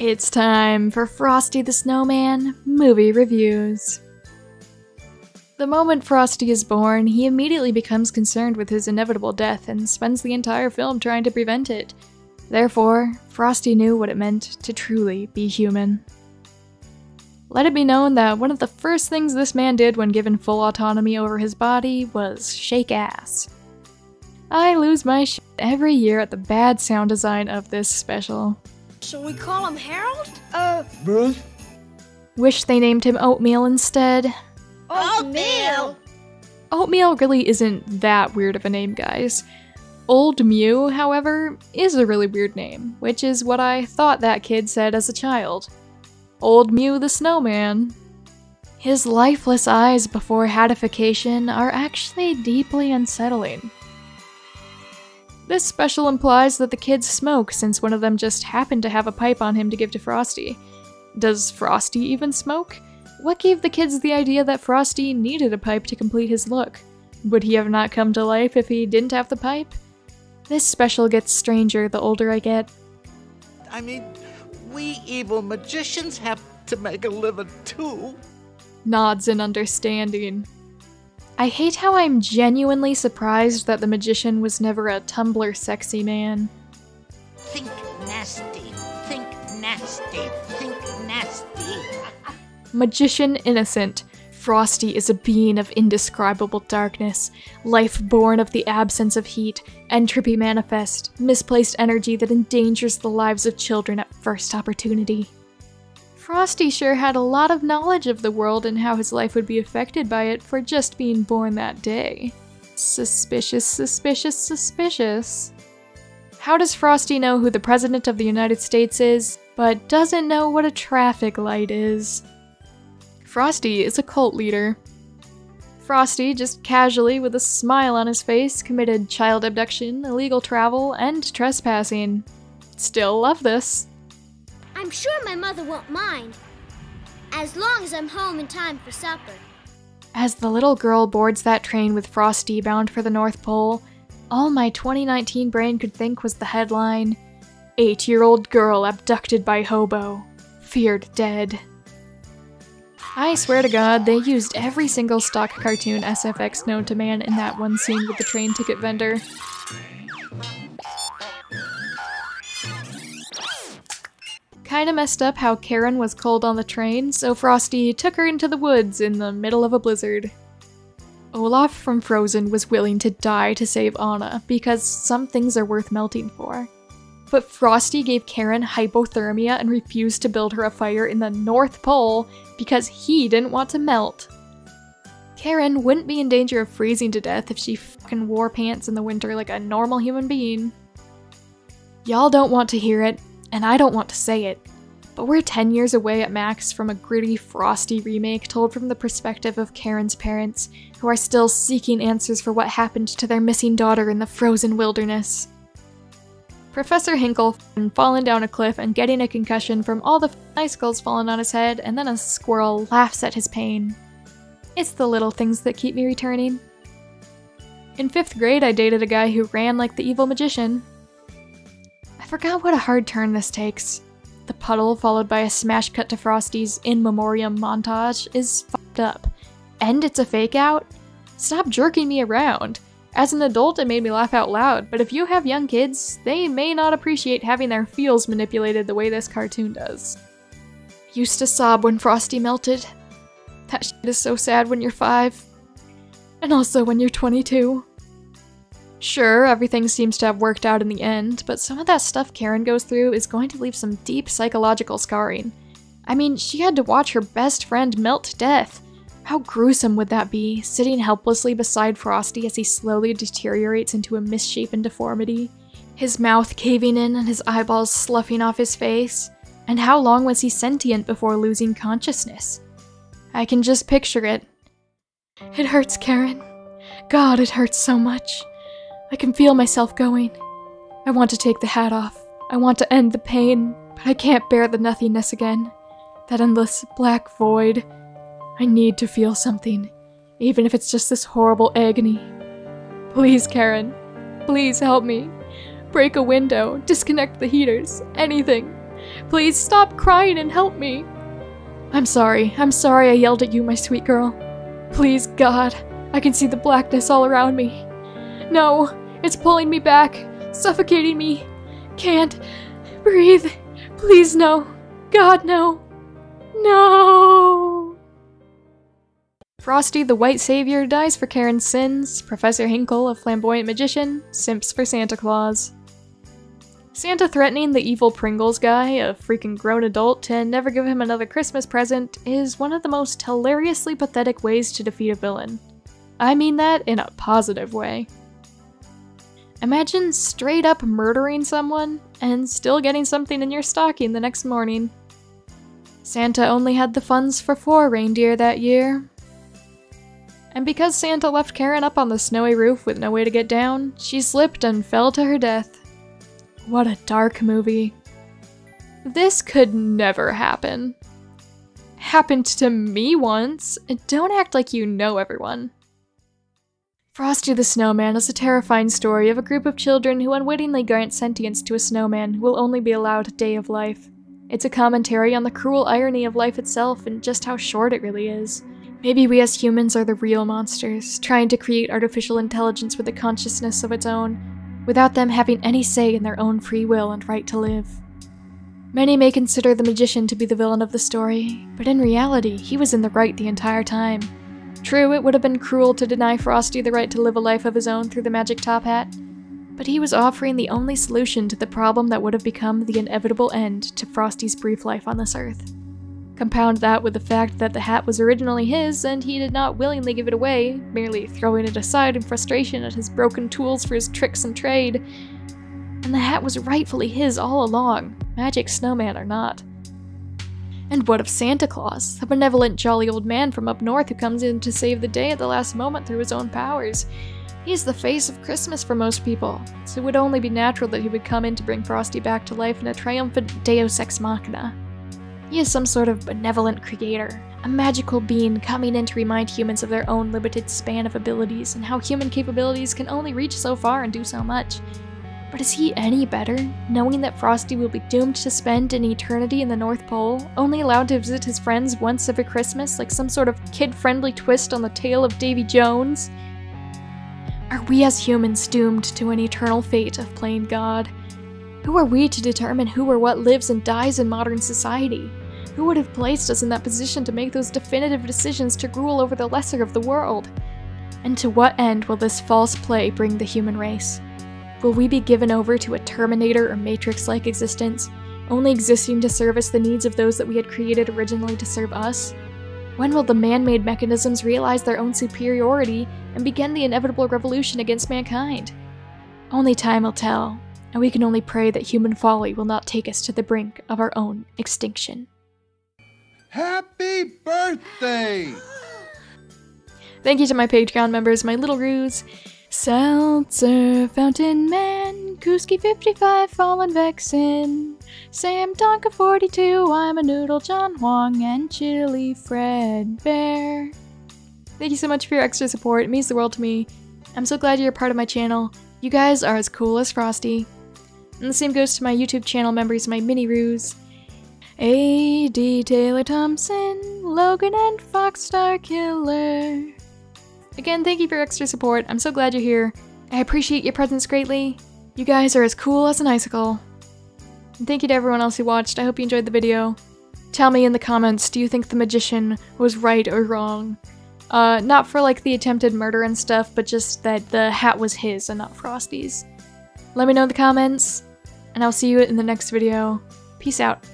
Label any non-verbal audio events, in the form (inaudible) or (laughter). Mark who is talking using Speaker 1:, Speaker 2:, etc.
Speaker 1: It's time for Frosty the Snowman movie reviews. The moment Frosty is born, he immediately becomes concerned with his inevitable death and spends the entire film trying to prevent it. Therefore, Frosty knew what it meant to truly be human. Let it be known that one of the first things this man did when given full autonomy over his body was shake ass. I lose my shit every year at the bad sound design of this special.
Speaker 2: Shall we call him Harold?
Speaker 3: Uh, Bruce?
Speaker 1: Wish they named him Oatmeal instead.
Speaker 2: Oatmeal!
Speaker 1: Oatmeal really isn't that weird of a name, guys. Old Mew, however, is a really weird name, which is what I thought that kid said as a child. Old Mew the Snowman. His lifeless eyes before hatification are actually deeply unsettling. This special implies that the kids smoke since one of them just happened to have a pipe on him to give to Frosty. Does Frosty even smoke? What gave the kids the idea that Frosty needed a pipe to complete his look? Would he have not come to life if he didn't have the pipe? This special gets stranger the older I get.
Speaker 3: I mean, we evil magicians have to make a living too.
Speaker 1: Nods in understanding. I hate how I'm genuinely surprised that the magician was never a Tumblr sexy man.
Speaker 4: Think nasty. Think nasty. Think nasty. (laughs)
Speaker 1: Magician innocent. Frosty is a being of indescribable darkness, life born of the absence of heat, entropy manifest, misplaced energy that endangers the lives of children at first opportunity. Frosty sure had a lot of knowledge of the world and how his life would be affected by it for just being born that day. Suspicious, suspicious, suspicious. How does Frosty know who the President of the United States is, but doesn't know what a traffic light is? Frosty is a cult leader. Frosty, just casually with a smile on his face, committed child abduction, illegal travel, and trespassing. Still love this.
Speaker 5: I'm sure my mother won't mind. As long as I'm home in time for supper.
Speaker 1: As the little girl boards that train with Frosty bound for the North Pole, all my 2019 brain could think was the headline Eight year old girl abducted by hobo. Feared dead. I swear to god, they used every single stock cartoon SFX known to man in that one scene with the train ticket vendor. Kinda messed up how Karen was cold on the train, so Frosty took her into the woods in the middle of a blizzard. Olaf from Frozen was willing to die to save Anna, because some things are worth melting for. But Frosty gave Karen hypothermia and refused to build her a fire in the North Pole because he didn't want to melt. Karen wouldn't be in danger of freezing to death if she fucking wore pants in the winter like a normal human being. Y'all don't want to hear it, and I don't want to say it, but we're 10 years away at max from a gritty, frosty remake told from the perspective of Karen's parents, who are still seeking answers for what happened to their missing daughter in the frozen wilderness. Professor Hinkle falling down a cliff and getting a concussion from all the icicles falling on his head, and then a squirrel laughs at his pain. It's the little things that keep me returning. In fifth grade, I dated a guy who ran like the evil magician. Forgot what a hard turn this takes. The puddle, followed by a smash cut to Frosty's in memoriam montage, is fucked up. And it's a fake out? Stop jerking me around. As an adult, it made me laugh out loud, but if you have young kids, they may not appreciate having their feels manipulated the way this cartoon does. Used to sob when Frosty melted. That shit is so sad when you're five. And also when you're 22. Sure, everything seems to have worked out in the end, but some of that stuff Karen goes through is going to leave some deep psychological scarring. I mean, she had to watch her best friend melt to death. How gruesome would that be, sitting helplessly beside Frosty as he slowly deteriorates into a misshapen deformity? His mouth caving in and his eyeballs sloughing off his face? And how long was he sentient before losing consciousness? I can just picture it. It hurts, Karen. God, it hurts so much. I can feel myself going. I want to take the hat off. I want to end the pain, but I can't bear the nothingness again. That endless black void. I need to feel something, even if it's just this horrible agony. Please, Karen. Please help me. Break a window, disconnect the heaters, anything. Please stop crying and help me. I'm sorry. I'm sorry I yelled at you, my sweet girl. Please, God. I can see the blackness all around me. No, it's pulling me back, suffocating me. Can't breathe. Please, no. God, no. No. Frosty the White Savior dies for Karen's sins. Professor Hinkle, a flamboyant magician, simps for Santa Claus. Santa threatening the evil Pringles guy, a freaking grown adult, to never give him another Christmas present is one of the most hilariously pathetic ways to defeat a villain. I mean that in a positive way. Imagine straight up murdering someone and still getting something in your stocking the next morning. Santa only had the funds for four reindeer that year. And because Santa left Karen up on the snowy roof with no way to get down, she slipped and fell to her death. What a dark movie. This could never happen. Happened to me once. Don't act like you know everyone. Frosty the Snowman is a terrifying story of a group of children who unwittingly grant sentience to a snowman who will only be allowed a day of life. It's a commentary on the cruel irony of life itself and just how short it really is. Maybe we as humans are the real monsters, trying to create artificial intelligence with a consciousness of its own, without them having any say in their own free will and right to live. Many may consider the magician to be the villain of the story, but in reality, he was in the right the entire time. True, it would have been cruel to deny Frosty the right to live a life of his own through the magic top hat, but he was offering the only solution to the problem that would have become the inevitable end to Frosty's brief life on this earth. Compound that with the fact that the hat was originally his and he did not willingly give it away, merely throwing it aside in frustration at his broken tools for his tricks and trade. And the hat was rightfully his all along, magic snowman or not. And what of Santa Claus, the benevolent jolly old man from up north who comes in to save the day at the last moment through his own powers? He's the face of Christmas for most people, so it would only be natural that he would come in to bring Frosty back to life in a triumphant deus ex machina. He is some sort of benevolent creator, a magical being coming in to remind humans of their own limited span of abilities and how human capabilities can only reach so far and do so much. But is he any better, knowing that Frosty will be doomed to spend an eternity in the North Pole, only allowed to visit his friends once every Christmas like some sort of kid-friendly twist on the tale of Davy Jones? Are we as humans doomed to an eternal fate of playing God? Who are we to determine who or what lives and dies in modern society? Who would have placed us in that position to make those definitive decisions to rule over the lesser of the world? And to what end will this false play bring the human race? Will we be given over to a Terminator or Matrix like existence, only existing to service the needs of those that we had created originally to serve us? When will the man made mechanisms realize their own superiority and begin the inevitable revolution against mankind? Only time will tell, and we can only pray that human folly will not take us to the brink of our own extinction.
Speaker 6: Happy birthday!
Speaker 1: Thank you to my Patreon members, my little ruse, Seltzer, Fountain Man, Kuski55, Fallen Vexen, Sam Donka 42, I'm a Noodle, John Huang, and Chili Fred Bear. Thank you so much for your extra support, it means the world to me. I'm so glad you're a part of my channel. You guys are as cool as Frosty. And the same goes to my YouTube channel members, my mini ruse. A.D. Taylor Thompson, Logan and Foxstar Killer. Again, thank you for your extra support. I'm so glad you're here. I appreciate your presence greatly. You guys are as cool as an icicle. And thank you to everyone else who watched. I hope you enjoyed the video. Tell me in the comments, do you think the magician was right or wrong? Uh, not for like the attempted murder and stuff, but just that the hat was his and not Frosty's. Let me know in the comments, and I'll see you in the next video. Peace out.